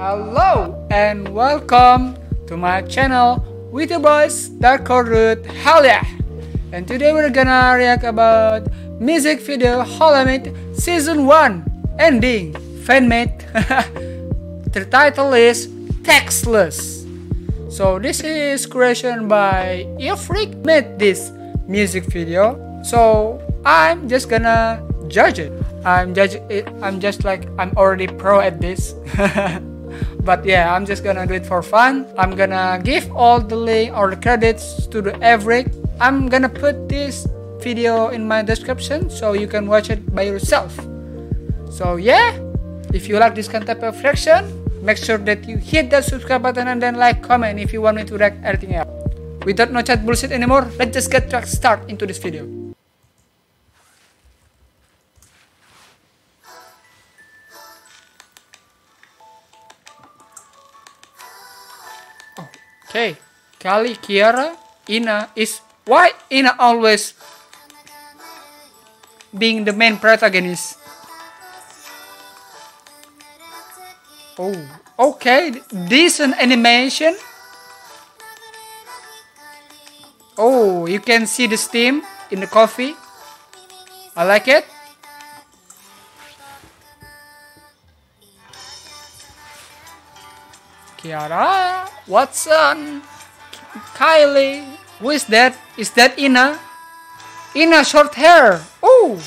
Hello and welcome to my channel with your boys Darkcore dude yeah! And today we're gonna react about music video HoloMyth Season 1 ending fanmade. the title is Textless. So this is creation by eufrik made this music video. So I'm just gonna judge it. I'm judge it. I'm just like I'm already pro at this. but yeah i'm just gonna do it for fun. I'm gonna give all the link or the credits to the average i'm gonna put this video in my description so you can watch it by yourself. So yeah if you like this kind of make sure that you hit that subscribe button and then like comment if you want me to react anything else. Without no chat bullshit anymore let's just get start into this video Okay, Calli, Kiara, Ina is why Ina always being the main protagonist. Oh, okay, decent animation. Oh, you can see the steam in the coffee. I like it. Kiara, Watson, Calli. Who is that? Is that Ina? Ina short hair. Oh.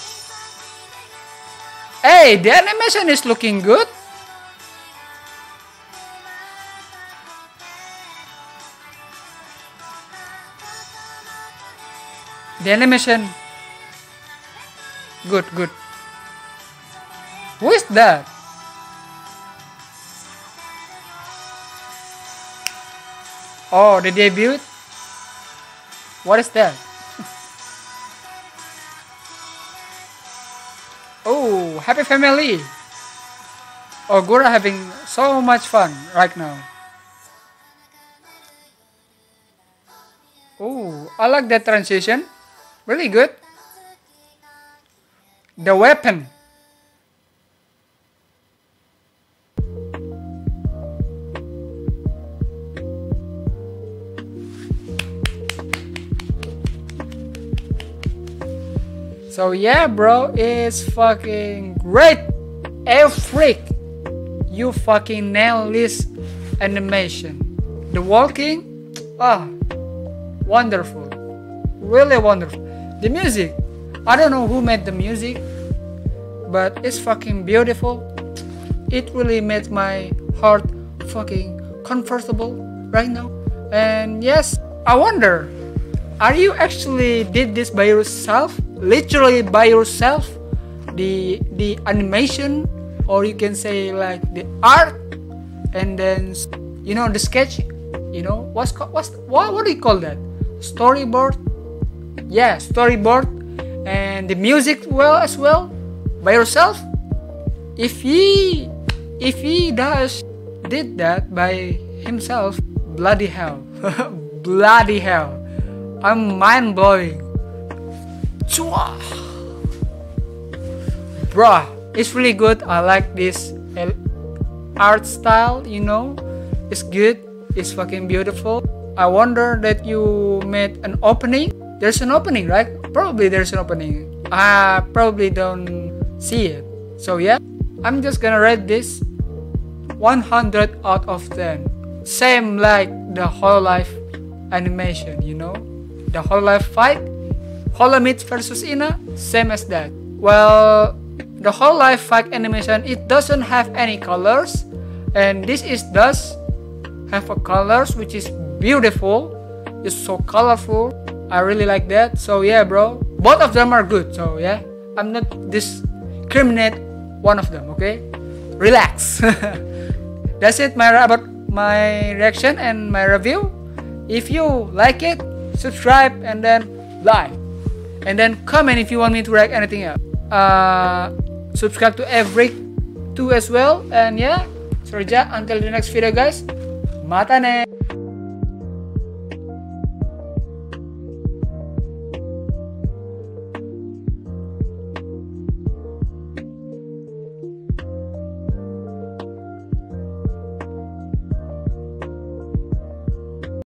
Hey, the animation is looking good. The animation. Good, good. Who is that? Oh, the debut? What is that? oh, happy family! Oh, Gura having so much fun right now. Oh, I like that transition. Really good. The weapon. So yeah, bro, it's fucking great. eufrik, you fucking nail this animation. The walking, ah, wonderful, really wonderful. The music, I don't know who made the music, but it's fucking beautiful. It really made my heart fucking comfortable right now. And yes, I wonder, are you actually did this by yourself? Literally by yourself the the animation or you can say like the art and then you know the sketch you know what's what's what, what do you call that? Storyboard? Yeah storyboard. And the music well as well by yourself. If he if he does did that by himself bloody hell. Bloody hell. I'm mind blowing Chua. Bruh, it's really good. I like this art style, you know. It's good. It's fucking beautiful. I wonder that you made an opening. There's an opening, right? Probably there's an opening. I probably don't see it. So yeah, I'm just gonna rate this 100 out of 10. Same like the Hololive animation, you know? The Hololive fight HoloMyth versus Ina, same as that. Well, the Hololive fight animation, it doesn't have any colors. And this is does have a colors which is beautiful. It's so colorful. I really like that. So yeah, bro. Both of them are good. So yeah, I'm not discriminate one of them. Okay, relax. That's it, my about my reaction and my review. If you like it, subscribe and then like and then comment if you want me to react anything else. Uh, subscribe to every two as well. And yeah Sorja until the next video guys. Mata ne